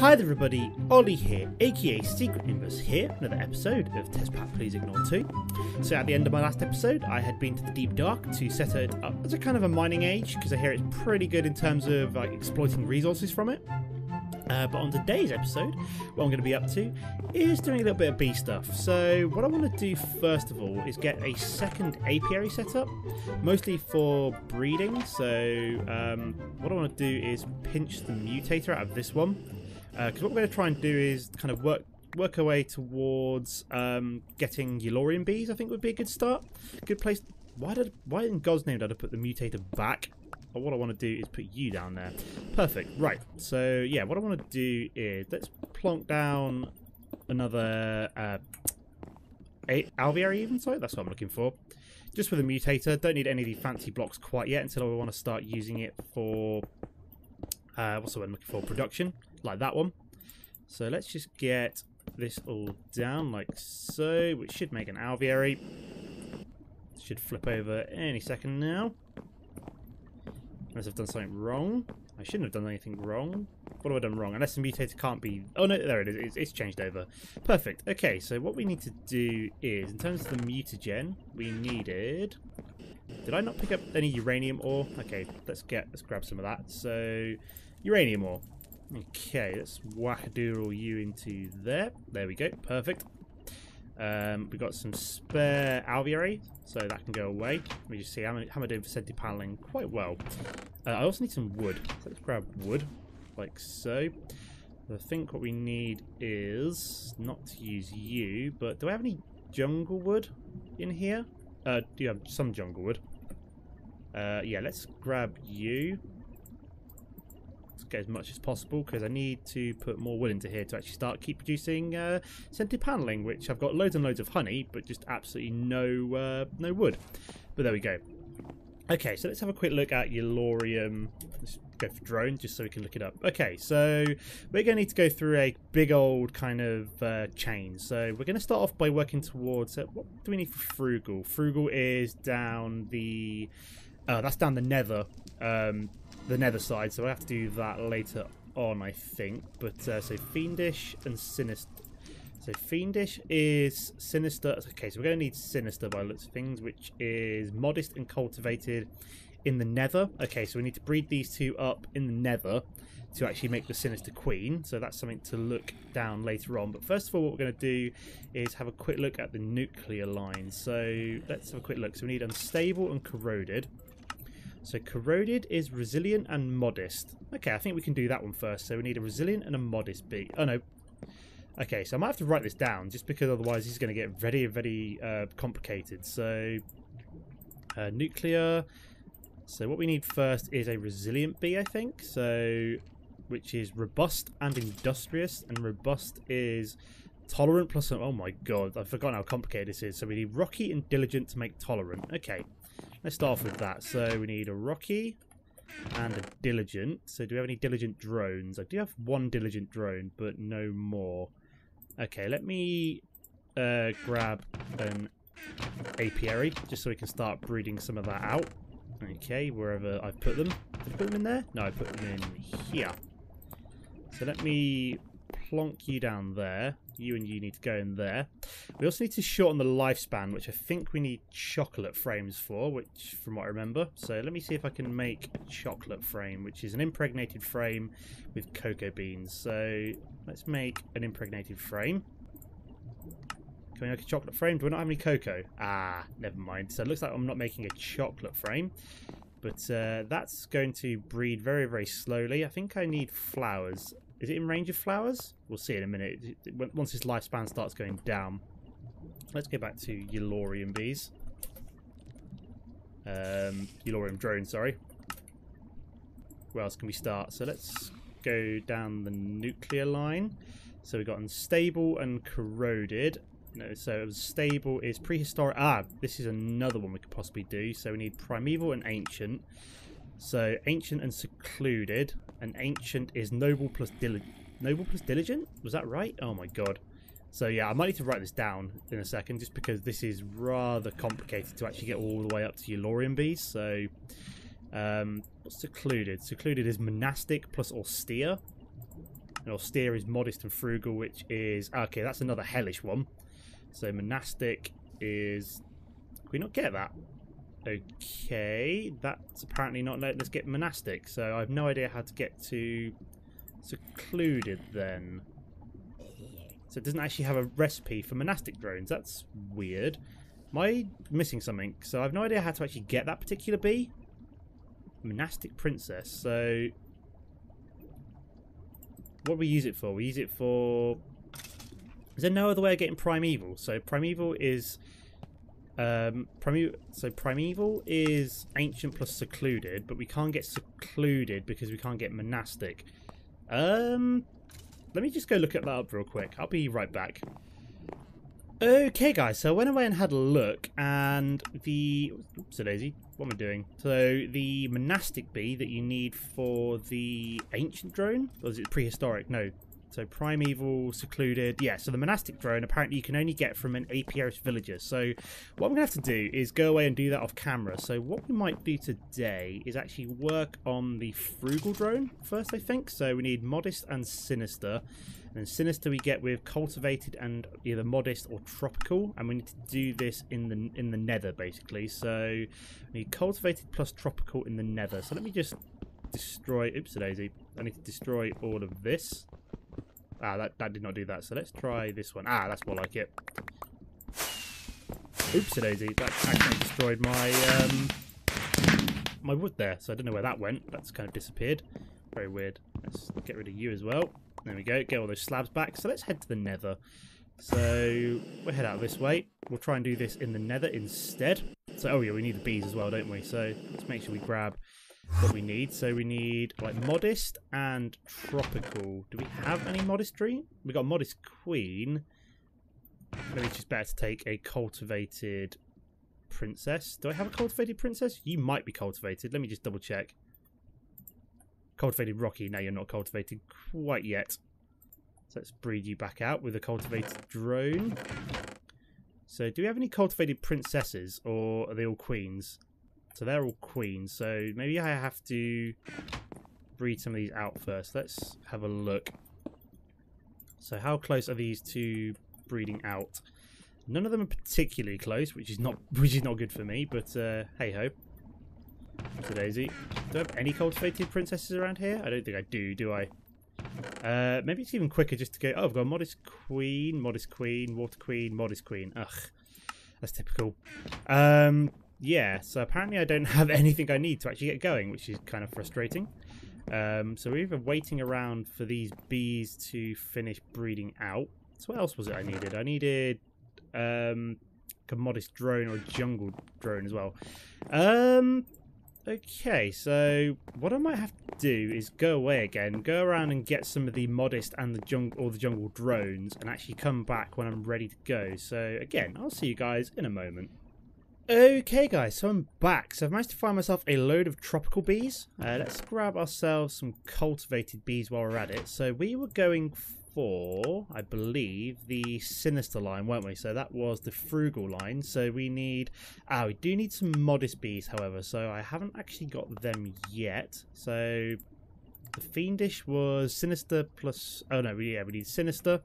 Hi there everybody, Ollie here, aka Secret Nimbus here, another episode of Test Pack Please Ignore 2. So at the end of my last episode, I had been to the Deep Dark to set it up as a kind of a mining age, because I hear it's pretty good in terms of like exploiting resources from it. Uh, but on today's episode, what I'm going to be up to is doing a little bit of bee stuff. So, what I want to do first of all is get a second apiary set up, mostly for breeding. So, um, what I want to do is pinch the mutator out of this one, because uh, what we're going to try and do is kind of work work our way towards um, getting Yellorium bees. I think would be a good start, good place. Why did why in God's name did I put the mutator back? But what I want to do is put you down there. Perfect. Right. So, yeah, what I want to do is let's plonk down another uh, alveary even so. That's what I'm looking for. Just with a mutator. Don't need any of these fancy blocks quite yet until I want to start using it for... Uh, what's the word I'm looking for? Production. Like that one. So let's just get this all down like so, which should make an alveary. Should flip over any second now. Unless I've done something wrong. I shouldn't have done anything wrong. What have I done wrong? Unless the mutator can't be... Oh, no, there it is. It's, it's changed over. Perfect. Okay, so what we need to do is, in terms of the mutagen, we needed... Did I not pick up any uranium ore? Okay, let's get... Let's grab some of that. So, uranium ore. Okay, let's wackadoodle you into there. There we go. Perfect. Um, we've got some spare alveary, so that can go away. Let me just see how am I doing for scented paneling? Quite well. Uh, I also need some wood. So let's grab wood, like so. I think what we need is not to use you, but do I have any jungle wood in here? Uh, do you have some jungle wood? Uh, yeah, let's grab you get as much as possible because I need to put more wood into here to actually start keep producing uh, scented paneling, which I've got loads and loads of honey, but just absolutely no uh, no wood. But there we go. Okay, so let's have a quick look at Yellorium. Let's go for drone just so we can look it up. Okay, so we're going to need to go through a big old kind of uh, chain. So we're going to start off by working towards. Uh, what do we need for frugal? Frugal is down the. Uh, that's down the nether. Um, the nether side, so I have to do that later on, I think. But uh, so fiendish and sinister. So fiendish is sinister. Okay, so we're going to need sinister by looks of things, which is modest and cultivated in the nether. Okay, so we need to breed these two up in the nether to actually make the sinister queen. So that's something to look down later on. But first of all, what we're going to do is have a quick look at the nuclear line. So let's have a quick look. So we need unstable and corroded. So corroded is resilient and modest. Okay, I think we can do that one first. So we need a resilient and a modest bee. Oh no. Okay, so I might have to write this down just because otherwise he's going to get very, very uh, complicated. So uh, nuclear. So what we need first is a resilient bee, I think. So which is robust and industrious, and robust is tolerant plus. Oh my god, I've forgotten how complicated this is. So we need rocky and diligent to make tolerant. Okay, Let's start off with that. So we need a Rocky and a Diligent. So do we have any Diligent drones? I do have one Diligent drone, but no more. Okay, let me uh, grab an apiary, just so we can start breeding some of that out. Okay, wherever I've put them. Did I put them in there? No, I put them in here. So let me plonk you down there. You and you need to go in there. We also need to shorten the lifespan, which I think we need chocolate frames for, which from what I remember. So let me see if I can make chocolate frame, which is an impregnated frame with cocoa beans. So let's make an impregnated frame. Can we make a chocolate frame? Do we not have any cocoa? Ah, never mind. So it looks like I'm not making a chocolate frame. But uh, that's going to breed very, very slowly. I think I need flowers. Is it in range of flowers? We'll see in a minute. Once his lifespan starts going down. Let's go back to Yellorium bees. Um, Yellorium drone, sorry. Where else can we start? So let's go down the nuclear line. So we've got unstable and corroded. No, so stable is prehistoric. Ah, this is another one we could possibly do. So we need primeval and ancient. So ancient and secluded. And ancient is noble plus diligent. Noble plus diligent? Was that right? Oh my god. So yeah, I might need to write this down in a second, just because this is rather complicated to actually get all the way up to Yellorium bees. So, um, what's secluded? Secluded is monastic plus austere. And austere is modest and frugal, which is okay. That's another hellish one. So monastic is. Can we not get that? Okay, that's apparently not letting us get monastic. So I have no idea how to get to secluded then. So it doesn't actually have a recipe for monastic drones. That's weird. Am I missing something? So I have no idea how to actually get that particular bee. Monastic princess. So what do we use it for? We use it for. Is there no other way of getting primeval? So primeval is. Um, primeval, so primeval is ancient plus secluded, but we can't get secluded because we can't get monastic. Um, let me just go look at that up real quick. I'll be right back. Okay, guys, so I went away and had a look, and the... Oops, daisy. What am I doing? So, the monastic bee that you need for the ancient drone? Or is it prehistoric? No. So, primeval, secluded. Yeah, so the monastic drone, apparently you can only get from an apiarist villager. So, what I'm going to have to do is go away and do that off camera. So, what we might do today is actually work on the frugal drone first, I think. So, we need modest and sinister. And sinister we get with cultivated and either modest or tropical, and we need to do this in the in the nether basically. So we need cultivated plus tropical in the nether. So let me just destroy. Oops, daisy. I need to destroy all of this. Ah, that that did not do that. So let's try this one. Ah, that's more like it. Oops, daisy. That actually destroyed my um my wood there. So I don't know where that went. That's kind of disappeared. Very weird. Let's get rid of you as well. There we go, get all those slabs back. So let's head to the nether. So we'll head out this way. We'll try and do this in the nether instead. So, oh yeah, we need the bees as well, don't we? So let's make sure we grab what we need. So we need like modest and tropical. Do we have any modestry? We got modest queen. Maybe it's just better to take a cultivated princess. Do I have a cultivated princess? You might be cultivated. Let me just double check. Cultivated Rocky. Now you're not cultivated quite yet. So let's breed you back out with a cultivated drone. So do we have any cultivated princesses or are they all queens? So they're all queens. So maybe I have to breed some of these out first. Let's have a look. So how close are these to breeding out? None of them are particularly close, which is not which is not good for me. But uh, hey ho. So Daisy. Do I have any cultivated princesses around here? I don't think I do, do I? Uh, maybe it's even quicker just to go... Oh, I've got Modest Queen, Modest Queen, Water Queen, Modest Queen. Ugh, that's typical. Um, yeah, so apparently I don't have anything I need to actually get going, which is kind of frustrating. Um, so we're either waiting around for these bees to finish breeding out. So what else was it I needed? I needed um, a modest drone or a jungle drone as well. Um, Okay, so what I might have to do is go away again, go around and get some of the modest and the jungle or the jungle drones, and actually come back when I'm ready to go. So again, I'll see you guys in a moment. Okay guys, so I'm back. So I've managed to find myself a load of tropical bees. Uh, let's grab ourselves some cultivated bees while we're at it. So we were going for, I believe, the Sinister line, weren't we? So that was the Frugal line. So we need... Ah, we do need some Modest Bees, however. So I haven't actually got them yet. So the Fiendish was Sinister plus... Oh, no, yeah, we need Sinister.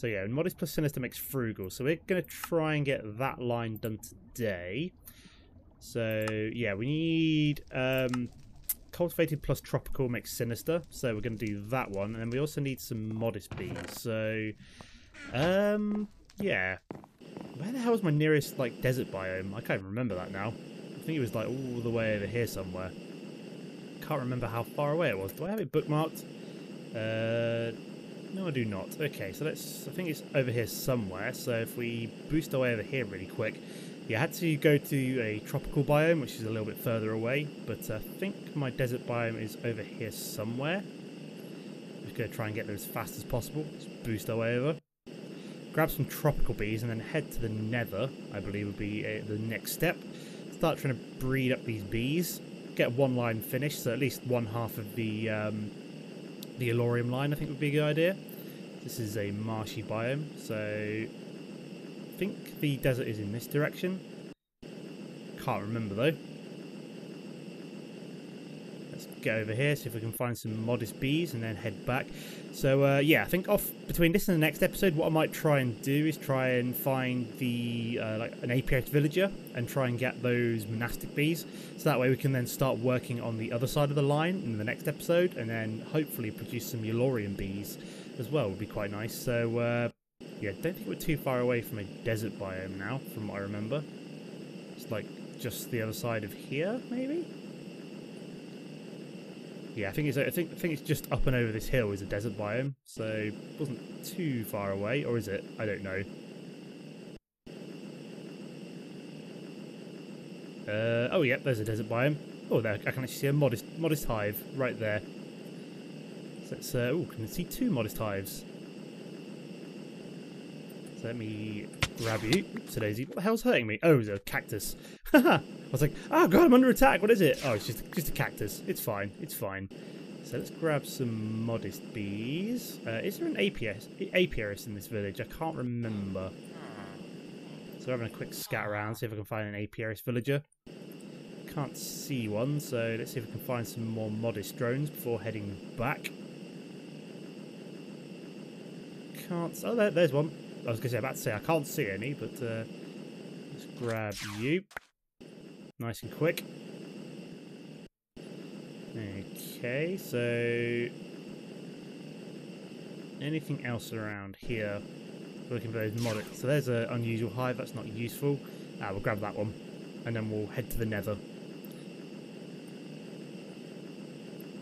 So yeah, Modest plus Sinister makes Frugal. So we're going to try and get that line done today. So yeah, we need... Um, cultivated plus tropical makes sinister, so we're going to do that one. And then we also need some modest bees. So, um, yeah. Where the hell is my nearest like desert biome? I can't even remember that now. I think it was like all the way over here somewhere. Can't remember how far away it was. Do I have it bookmarked? Uh, no, I do not. Okay, so let's. I think it's over here somewhere. So if we boost our way over here really quick, yeah, had to go to a tropical biome, which is a little bit further away, but I think my desert biome is over here somewhere. I'm just going to try and get there as fast as possible. Just boost our way over. Grab some tropical bees and then head to the nether, I believe would be uh, the next step. Start trying to breed up these bees. Get one line finished, so at least one half of the um, the Yellorium line I think would be a good idea. This is a marshy biome, so I think the desert is in this direction. Can't remember though. Get over here, see if we can find some modest bees, and then head back. So uh, yeah, I think off between this and the next episode, what I might try and do is try and find the uh, like an apiarist villager and try and get those monastic bees. So that way we can then start working on the other side of the line in the next episode, and then hopefully produce some Yellorium bees as well. Would be quite nice. So uh, yeah, don't think we're too far away from a desert biome now, from what I remember. It's like just the other side of here, maybe. Yeah, I think it's I think I think it's just up and over this hill is a desert biome, so it wasn't too far away, or is it? I don't know. Uh, oh yeah, there's a desert biome. Oh, there I can actually see a modest modest hive right there. So let's uh, oh, can see two modest hives. So let me grab you. Daisy. What the hell's hurting me? Oh, it's a cactus. I was like, oh god, I'm under attack. What is it? Oh, it's just just a cactus. It's fine. It's fine. So let's grab some modest bees. Uh, is there an APS, apiarist in this village? I can't remember. So having a quick scat around, see if I can find an apiarist villager. Can't see one, so let's see if we can find some more modest drones before heading back. Can't. Oh, there, there's one. I was going to say, about to say, I can't see any, but uh, let's grab you. Nice and quick. Okay, so anything else around here? Looking for those models. So there's an unusual hive. That's not useful. Ah, we'll grab that one, and then we'll head to the Nether.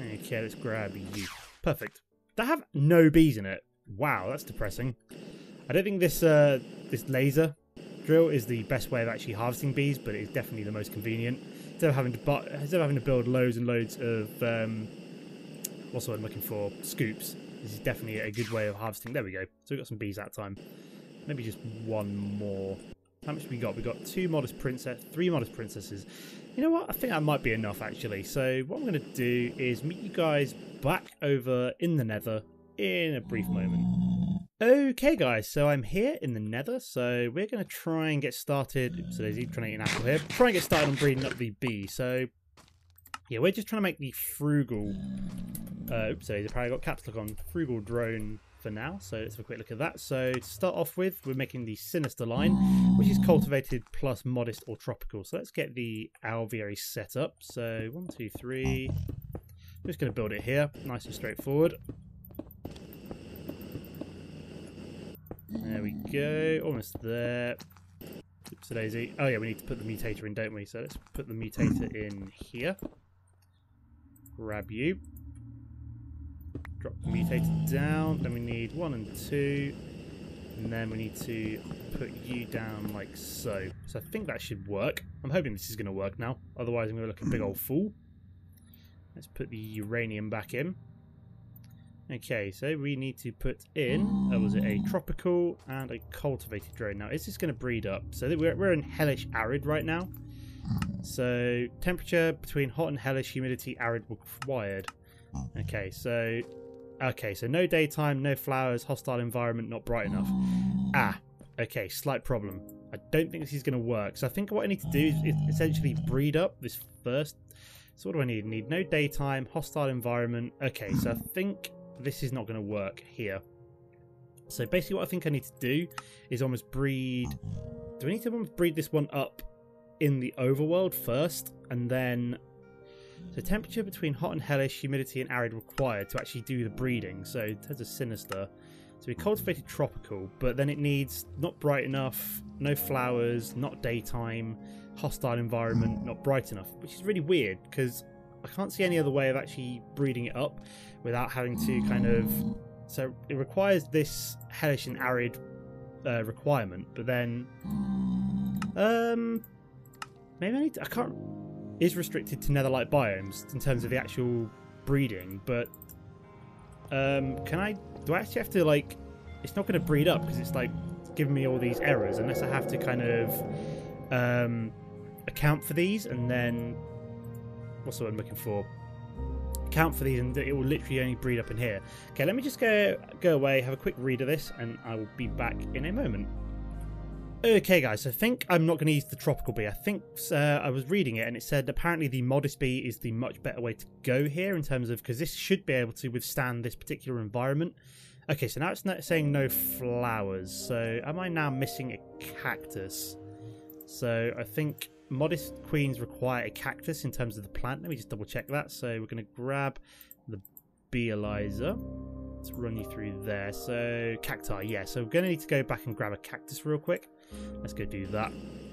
Okay, let's grab you. Perfect. They have no bees in it. Wow, that's depressing. I don't think this uh, this laser drill is the best way of actually harvesting bees, but it's definitely the most convenient. Instead of having to but instead of having to build loads and loads of um, what's what I'm looking for scoops, this is definitely a good way of harvesting. There we go. So we got some bees that time. Maybe just one more. How much we got? We got two modest princess, three modest princesses. You know what? I think that might be enough actually. So what I'm going to do is meet you guys back over in the Nether in a brief moment. Okay, guys, so I'm here in the nether, so we're going to try and get started. Oops, so there's trying to eat an apple here. Try and get started on breeding up the bee. So, yeah, we're just trying to make the frugal. Uh, oops, so he's probably got caps lock on frugal drone for now. So let's have a quick look at that. So to start off with, we're making the sinister line, which is cultivated plus modest or tropical. So let's get the alveary set up. So one, two, three. I'm just going to build it here, nice and straightforward. There we go, almost there. Oops, daisy. Oh yeah, we need to put the mutator in, don't we? So let's put the mutator in here. Grab you. Drop the mutator down. Then we need one and two. And then we need to put you down like so. So I think that should work. I'm hoping this is going to work now. Otherwise I'm going to look a big old fool. Let's put the uranium back in. Okay, so we need to put in, uh, was it a tropical and a cultivated drone. Now, is this going to breed up? So we're, we're in hellish arid right now. So temperature between hot and hellish, humidity arid required. Okay, so okay, so no daytime, no flowers, hostile environment, not bright enough. Ah, okay, slight problem. I don't think this is going to work. So I think what I need to do is, is essentially breed up this first. So what do I need? I need no daytime, hostile environment. Okay, so I think this is not going to work here. So basically what I think I need to do is almost breed... Do I need to breed this one up in the overworld first? And then... So temperature between hot and hellish, humidity and arid required to actually do the breeding. So terms of sinister... So we cultivated tropical, but then it needs not bright enough, no flowers, not daytime, hostile environment, not bright enough, which is really weird because I can't see any other way of actually breeding it up without having to kind of. So it requires this hellish and arid uh, requirement, but then, um, maybe I need. To, I can't. Is restricted to netherlight biomes in terms of the actual breeding, but um, can I? Do I actually have to like? It's not going to breed up because it's like giving me all these errors unless I have to kind of um, account for these and then what's the word I'm looking for? Count for these, and it will literally only breed up in here. Okay, let me just go go away, have a quick read of this, and I will be back in a moment. Okay, guys, I think I'm not going to use the tropical bee. I think uh, I was reading it and it said apparently the modest bee is the much better way to go here in terms of because this should be able to withstand this particular environment. Okay, so now it's not saying no flowers. So am I now missing a cactus? So I think modest queens require a cactus in terms of the plant. Let me just double check that. So we're going to grab the Beealyzer. Let's run you through there. So cacti, yeah. So we're going to need to go back and grab a cactus real quick. Let's go do that.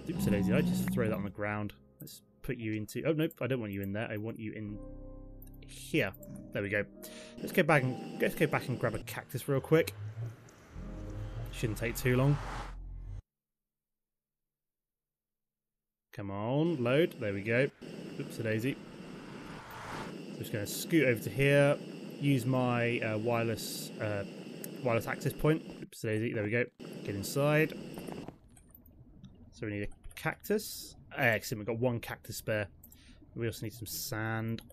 Oops, daisy. I just throw that on the ground. Let's put you into. Oh nope, I don't want you in there. I want you in here. There we go. Let's go back and let's go back and grab a cactus real quick. Shouldn't take too long. Come on, load. There we go. Oops, a daisy. Just going to scoot over to here. Use my uh, wireless uh, wireless access point. Oops, a daisy. There we go. Get inside. So we need a cactus. Excellent, we've got one cactus spare. We also need some sand.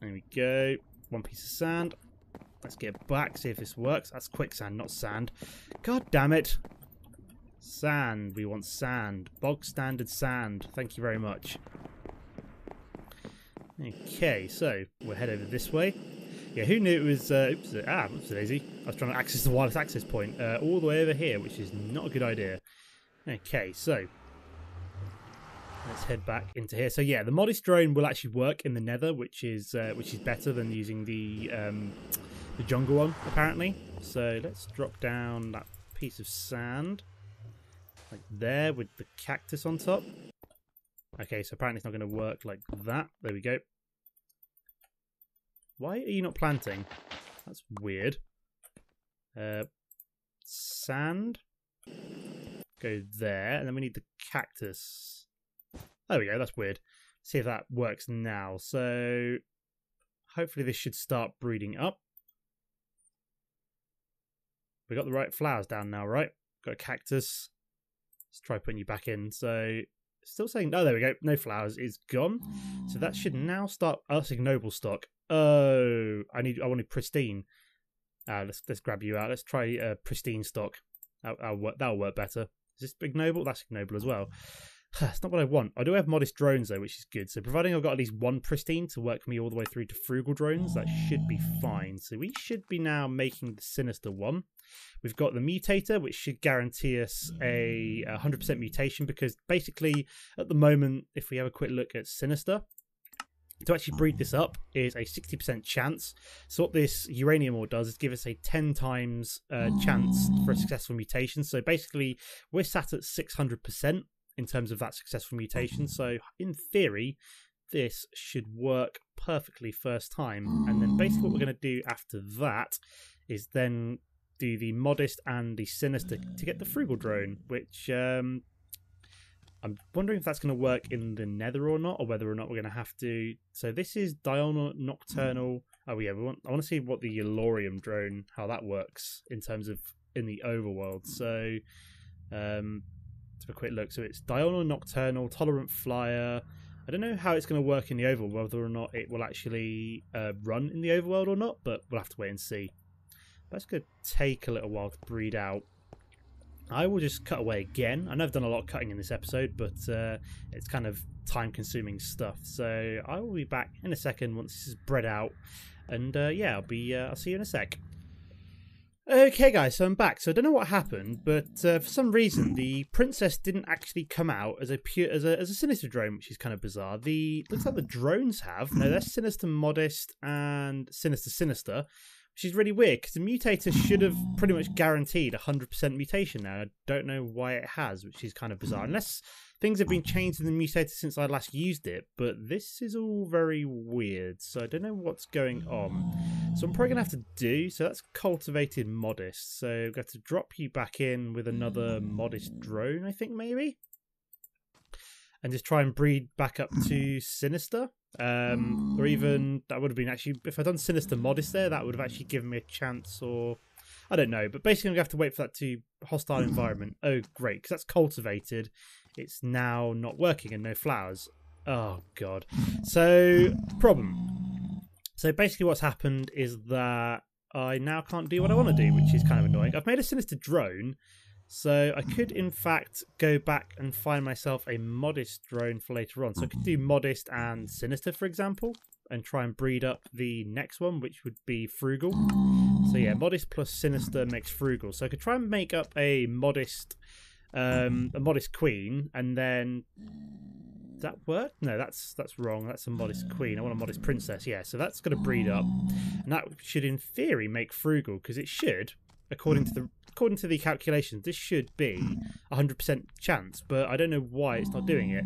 There we go. One piece of sand. Let's get back, see if this works. That's quicksand, not sand. God damn it. Sand. We want sand. Bog standard sand. Thank you very much. Okay, so we'll head over this way. Yeah, who knew it was... Uh, oops, ah, oops, daisy. I was trying to access the wireless access point uh, all the way over here, which is not a good idea. Okay, so let's head back into here. So yeah, the modest drone will actually work in the Nether, which is uh, which is better than using the um, the jungle one apparently. So let's drop down that piece of sand like there with the cactus on top. Okay, so apparently it's not going to work like that. There we go. Why are you not planting? That's weird. Uh, sand go there, and then we need the cactus. There we go, that's weird. See if that works now. So hopefully this should start breeding up. We got the right flowers down now, right? Got a cactus. Let's try putting you back in. So still saying, oh, there we go. No flowers is gone. So that should now start. That's ignoble stock. Oh, I need. I wanted pristine. Uh, let's let's grab you out. Let's try uh, pristine stock. That'll, that'll work. That'll work better. Is this ignoble? That's ignoble as well. That's not what I want. I do have modest drones though, which is good. So providing I've got at least one pristine to work me all the way through to frugal drones, that should be fine. So we should be now making the sinister one. We've got the mutator, which should guarantee us a 100% mutation because basically at the moment, if we have a quick look at sinister, to actually breed this up is a 60% chance. So what this uranium ore does is give us a 10 times uh, chance for a successful mutation. So basically, we're sat at 600% in terms of that successful mutation. So in theory, this should work perfectly first time. And then basically what we're going to do after that is then do the modest and the sinister to get the frugal drone, which um, I'm wondering if that's going to work in the Nether or not, or whether or not we're going to have to. So this is Diurnal Nocturnal. Oh yeah, we want. I want to see what the Yellorium drone, how that works in terms of in the overworld. So, um, let's have a quick look. So it's Diurnal Nocturnal, Tolerant Flyer. I don't know how it's going to work in the overworld, whether or not it will actually uh, run in the overworld or not, but we'll have to wait and see. That's going to take a little while to breed out. I will just cut away again. I know I've done a lot of cutting in this episode, but uh, it's kind of time consuming stuff. So I will be back in a second once this is bred out. And uh, yeah, I'll be. Uh, I'll see you in a sec. Okay, guys, so I'm back. So I don't know what happened, but uh, for some reason the princess didn't actually come out as a pure as a as a sinister drone, which is kind of bizarre. The looks like the drones have. No, they're sinister, modest, and sinister, sinister is really weird because the mutator should have pretty much guaranteed 100% mutation now. I don't know why it has, which is kind of bizarre. Unless things have been changed in the mutator since I last used it, but this is all very weird. So I don't know what's going on. So I'm probably going to have to do, so that's cultivated modest. So I've got to drop you back in with another modest drone, I think maybe? And just try and breed back up to hmm. sinister. Um, or hmm. even that would have been actually if I'd done Sinister Modest there, that would have actually given me a chance. Or I don't know, but basically I'm gonna have to wait for that to hostile hmm. environment. Oh, great, because that's cultivated. It's now not working and no flowers. Oh god. So problem. So basically, what's happened is that I now can't do what I want to do, which is kind of annoying. I've made a sinister drone, So I could, in fact, go back and find myself a modest drone for later on. So I could do modest and sinister, for example, and try and breed up the next one, which would be frugal. So yeah, modest plus sinister makes frugal. So I could try and make up a modest, um, a modest queen, and then does that work? No, that's that's wrong. That's a modest queen. I want a modest princess. Yeah, so that's going to breed up, and that should, in theory, make frugal because it should, according to the according to the calculations, this should be a hundred percent chance. But I don't know why it's not doing it.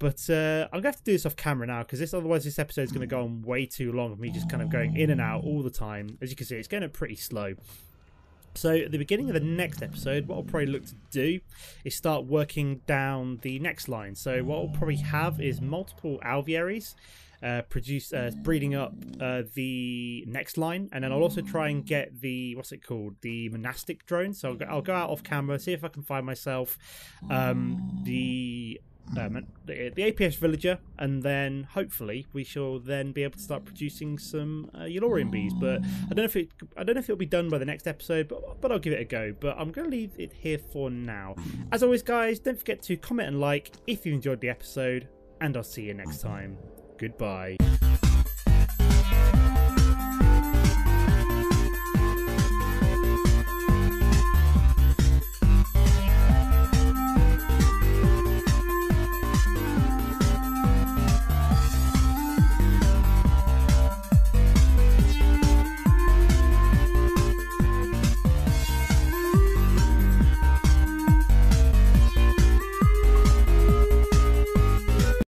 But uh, I'm gonna have to do this off camera now because this otherwise this episode is going to go on way too long of me just kind of going in and out all the time. As you can see, it's going pretty slow. So at the beginning of the next episode, what I'll probably look to do is start working down the next line. So what I'll probably have is multiple alvearies. Uh, produce uh, breeding up uh, the next line, and then I'll also try and get the what's it called, the monastic drone. So I'll go, I'll go out off camera, see if I can find myself um, the um, the, the APS villager, and then hopefully we shall then be able to start producing some uh, Yellorium bees. But I don't know if it I don't know if it'll be done by the next episode, but but I'll give it a go. But I'm going to leave it here for now. As always, guys, don't forget to comment and like if you enjoyed the episode, and I'll see you next time. Goodbye.